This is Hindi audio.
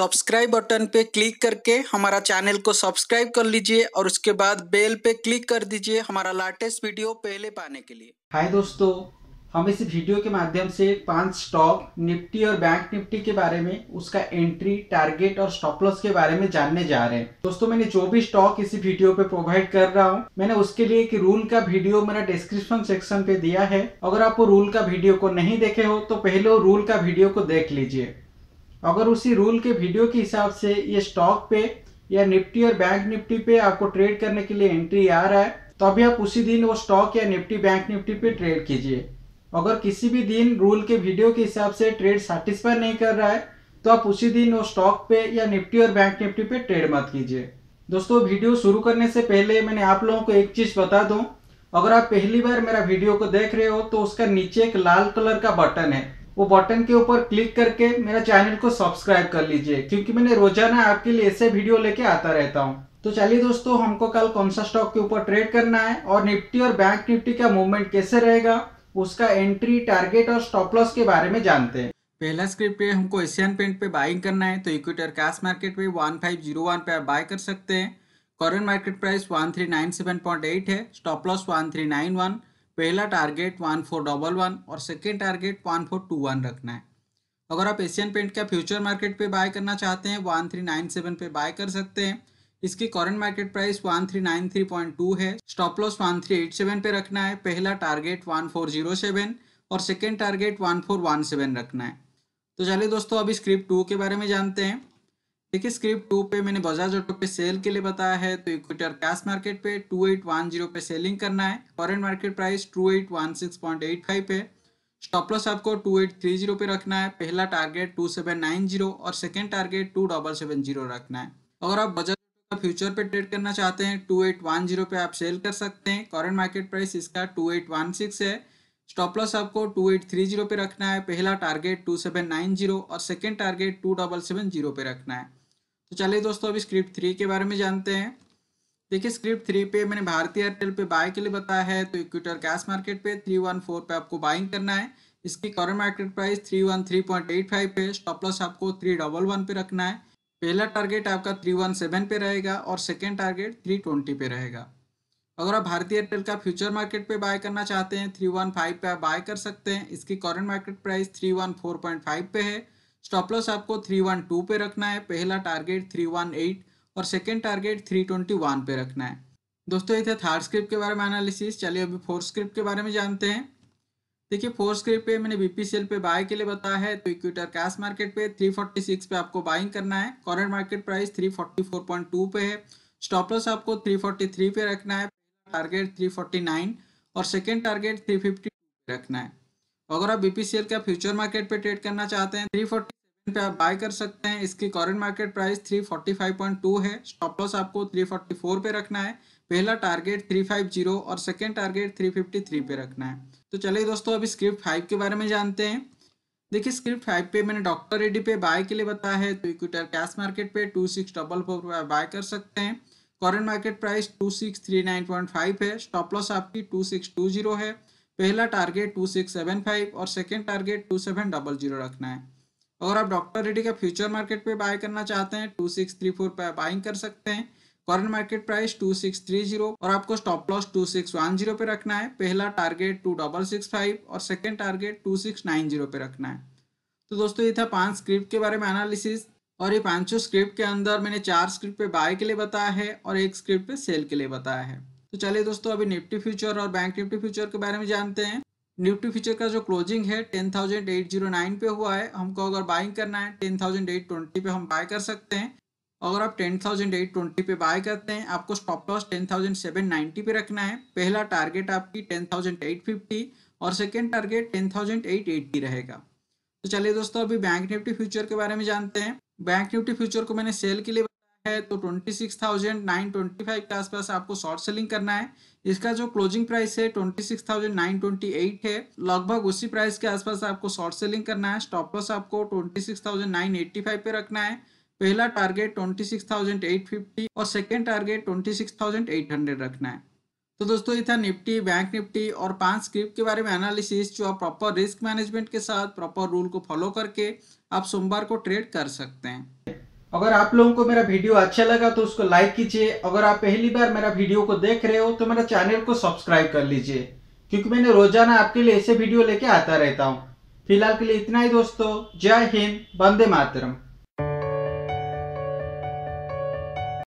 सब्सक्राइब बटन पे क्लिक करके हमारा चैनल को सब्सक्राइब कर लीजिए और उसके बाद बेल पे क्लिक कर दीजिए हमारा लेटेस्ट वीडियो पहले पाने के लिए। हाय दोस्तों, हम इस वीडियो के माध्यम से पाँच स्टॉक निफ्टी और बैंक निफ्टी के बारे में, उसका एंट्री टारगेट और स्टॉप लॉस के बारे में जानने जा रहे हैं। दोस्तों, मैंने जो भी स्टॉक इसी वीडियो पे प्रोवाइड कर रहा हूँ, मैंने उसके लिए एक रूल का वीडियो मेरा डिस्क्रिप्शन सेक्शन पे दिया है। अगर आप वो रूल का वीडियो को नहीं देखे हो तो पहले रूल का वीडियो को देख लीजिए। अगर उसी रूल के वीडियो के हिसाब से ये स्टॉक पे या निफ्टी और बैंक निफ्टी पे आपको ट्रेड करने के लिए एंट्री आ रहा है तो अभी आप उसी दिन वो स्टॉक या निफ्टी बैंक निफ्टी पे ट्रेड कीजिए। अगर किसी भी दिन रूल के वीडियो के हिसाब से ट्रेड सेटिस्फाई नहीं कर रहा है तो आप उसी दिन वो स्टॉक पे या निफ्टी और बैंक निफ्टी पे ट्रेड मत कीजिए। दोस्तों वीडियो शुरू करने से पहले मैंने आप लोगों को एक चीज़ बता दूँ। अगर आप पहली बार मेरा वीडियो को देख रहे हो तो उसका नीचे एक लाल कलर का बटन है। वो बटन के ऊपर क्लिक करके मेरा चैनल को सब्सक्राइब कर लीजिए, क्योंकि मैंने रोज़ाना आपके लिए ऐसे वीडियो लेके आता रहता हूँ। तो चलिए दोस्तों, हमको कल कौन सा स्टॉक के ऊपर ट्रेड करना है और निफ्टी और बैंक निफ्टी का मूवमेंट कैसे रहेगा, उसका एंट्री टारगेट और स्टॉप लॉस के बारे में जानते हैं। पहला स्क्रिप्ट पे हमको एशियन पेंट पे बाइंग करना है तो इक्विटर कैश मार्केट पे वन फाइव ज़ीरो वन पे आप बाय कर सकते हैं। Current market price one three nine seven point eight है stop loss one three nine one पहला target one four double one और second target one four two one रखना है। अगर आप एशियन पेंट का फ्यूचर मार्केट पे बाय करना चाहते हैं वन थ्री नाइन सेवन पे बाय कर सकते हैं। इसकी current market price one three nine three point two है। Stop loss one three eight seven पे रखना है। पहला target one four zero seven और second target one four one seven रखना है। तो चलिए दोस्तों, अभी स्क्रिप्ट टू के बारे में जानते हैं। देखिए स्क्रिप्ट टू पे मैंने बजाज ऑटो पे सेल के लिए बताया है तो इक्विटर कैश मार्केट पे टू एट वन ज़ीरो पे सेलिंग करना है। Current market price two eight one six point eight five है स्टॉप लॉस आपको टू एट थ्री ज़ीरो पे रखना है। पहला target two seven nine zero और second target two double seven zero रखना है। अगर आप बजाज ऑटो फ्यूचर पे ट्रेड करना चाहते हैं टू एट वन ज़ीरो पे आप सेल कर सकते हैं। करंट मार्केट प्राइस इसका टू एट वन सिक्स है। स्टॉप लॉस आपको टू एट थ्री ज़ीरो पे रखना है। पहला target two seven nine zero और second target two double seven zero पे रखना है। तो चलिए दोस्तों, अभी स्क्रिप्ट थ्री के बारे में जानते हैं। देखिए स्क्रिप्ट थ्री पे मैंने भारतीय एयरटेल पे बाय के लिए बताया है तो इक्विटर कैश मार्केट पे थ्री वन फोर पे आपको बाइंग करना है। इसकी current market price three one three point eight five पे स्टॉप लॉस आपको थ्री डबल वन पे रखना है। पहला टारगेट आपका थ्री वन सेवन पे रहेगा और सेकेंड टारगेट थ्री ट्वेंटी पे रहेगा। अगर आप भारतीय एयरटेल का फ्यूचर मार्केट पे बाय करना चाहते हैं थ्री वन फाइव पे आप बाय कर सकते हैं। इसकी current market price three one four point five पे है। स्टॉप लॉस आपको थ्री वन टू पे रखना है। पहला टारगेट थ्री वन एट और second target three twenty one पे रखना है। दोस्तों, ये थे थर्ड स्क्रिप्ट के बारे में एनालिसिस चलिए अभी फोर्थ स्क्रिप्ट के बारे में जानते हैं। देखिए फोर्थ स्क्रिप्ट पे मैंने बीपीसीएल पे बाय के लिए बताया है। तो इक्विटर कैश मार्केट पे 346 पे आपको बाइंग करना है। करंट मार्केट प्राइस 344.2 पे है। स्टॉप लॉस आपको 343 पे रखना है। टारगेट 349 और सेकेंड टारगेट 350 पे रखना है। अगर आप बीपीसीएल का फ्यूचर मार्केट पे ट्रेड करना चाहते हैं थ्री फोर्टी पे आप बाय कर सकते हैं। इसकी current market price three forty five point two है। स्टॉप लॉस आपको थ्री फोर्टी फोर पे रखना है। पहला टारगेट थ्री फाइव ज़ीरो और second target three fifty three पे रखना है। तो चलिए दोस्तों, अभी स्क्रिप्ट फाइव के बारे में जानते हैं। देखिए स्क्रिप्ट फाइव पे मैंने डॉक्टर रेडी पे बाय के लिए बताया है। तो इक्विटर कैश मार्केट पे टू सिक्स डबल फोर पे बाय कर सकते हैं। Current market price two six three nine point five है। स्टॉप लॉस आपकी टू सिक्स टू ज़ीरो है। पहला target two six seven five और second target two seven double zero रखना है। अगर आप डॉक्टर रेडी का फ्यूचर मार्केट पे बाय करना चाहते हैं टू सिक्स थ्री फोर पर बाइंग कर सकते हैं। Current market price two six three zero और आपको stop loss two six one zero पे रखना है। पहला target two double six five और second target two six nine zero पे रखना है। तो दोस्तों, ये था पाँच स्क्रिप्ट के बारे में एनालिसिस और ये पाँचों स्क्रिप्ट के अंदर मैंने चार स्क्रिप्ट पे बाय के लिए बताया है और एक स्क्रिप्ट पे सेल के लिए बताया है। तो चलिए दोस्तों, अभी निफ्टी फ्यूचर और बैंक निफ्टी फ्यूचर के बारे में जानते हैं। निफ्टी फ्यूचर का जो क्लोजिंग है, ten thousand eight zero nine पे हुआ है। हमको अगर बाइंग करना है, टेन थाउज़ेंड एट ट्वेंटी पे हम बाय कर सकते हैं। अगर आप टेन थाउज़ेंड एट ट्वेंटी पे बाय करते हैं, आपको stop loss ten thousand seven ninety पे रखना है। पहला टारगेट आपकी टेन थाउज़ेंड एट फिफ्टी और second target ten thousand eight eighty रहेगा। तो चलिए दोस्तों, अभी बैंक निफ्टी फ्यूचर के बारे में जानते हैं। बैंक निफ्टी फ्यूचर को मैंने सेल के लिए है तो twenty six thousand nine twenty five के आसपास आपको शॉर्ट सेलिंग करना है। इसका जो क्लोजिंग प्राइस है twenty six thousand nine twenty eight है। लगभग उसी प्राइस के आसपास आपको शॉर्ट सेलिंग करना है। स्टॉप लॉस आपको twenty six thousand nine eighty five पे रखना है। पहला target twenty six thousand eight fifty और second target twenty six thousand eight hundred रखना है। तो दोस्तों, ये था निफ्टी, बैंक निफ्टी और पाँच स्क्रिप्ट के बारे में एनालिसिस जो आप प्रॉपर रिस्क मैनेजमेंट के साथ प्रॉपर रूल को फॉलो करके आप सोमवार को ट्रेड कर सकते हैं। अगर आप लोगों को मेरा वीडियो अच्छा लगा तो उसको लाइक कीजिए। अगर आप पहली बार मेरा वीडियो को देख रहे हो तो मेरा चैनल को सब्सक्राइब कर लीजिए। क्योंकि मैंने रोज़ाना आपके लिए ऐसे वीडियो लेके आता रहता हूँ। फ़िलहाल के लिए इतना ही दोस्तों। जय हिंद, वंदे मातरम।